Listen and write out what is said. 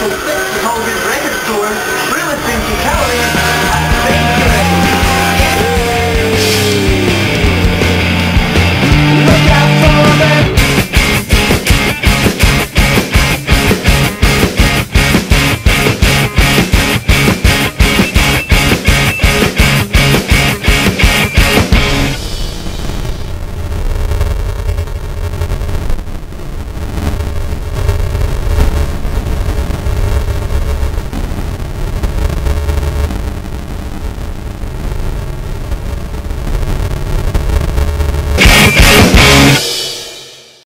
to set the Soviet record to